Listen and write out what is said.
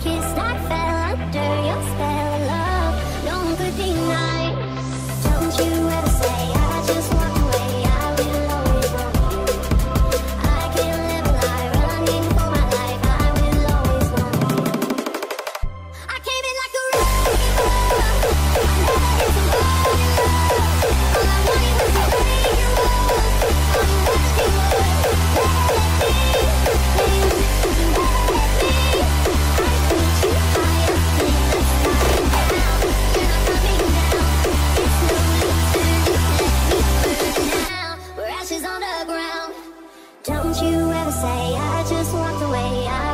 kiss that fell Don't you ever say I just walked away. I